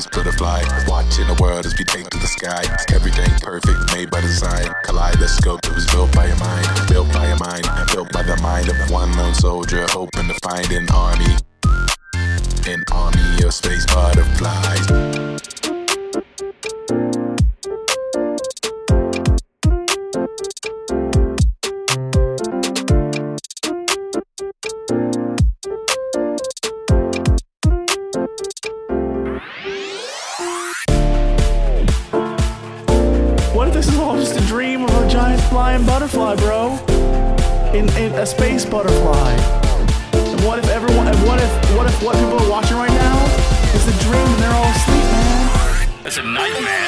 space butterfly. Watching the world as we take to the sky. Everything perfect, made by design. Kaleidoscope that was built by your mind, built by your mind, built by the mind of one lone soldier, hoping to find an army. An army of space butterflies. What if this is all just a dream of a giant flying butterfly, bro? In, in a space butterfly. And what if everyone? And what if what if what people are watching right now is a dream and they're all asleep, man? That's a nightmare.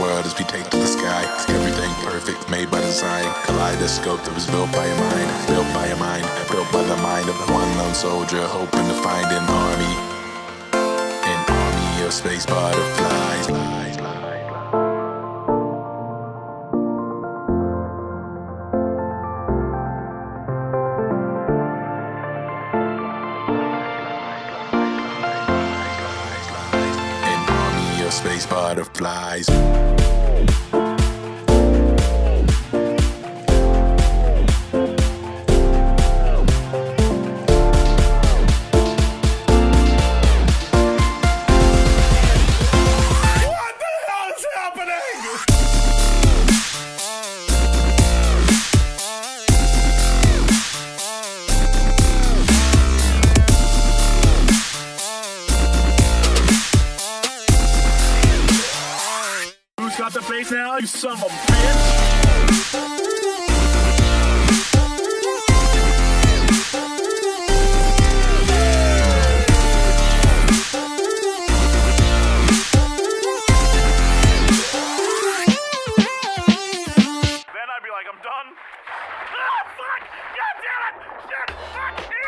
World as we take to the sky. Everything perfect, made by design. Kaleidoscope that was built by a mind, built by a mind, built by the mind of one lone soldier, hoping to find an army. An army of space butterflies. Space butterflies. face now, you son of a bitch. Then I'd be like, I'm done. Ah, fuck! God damn it! Shit! Fuck!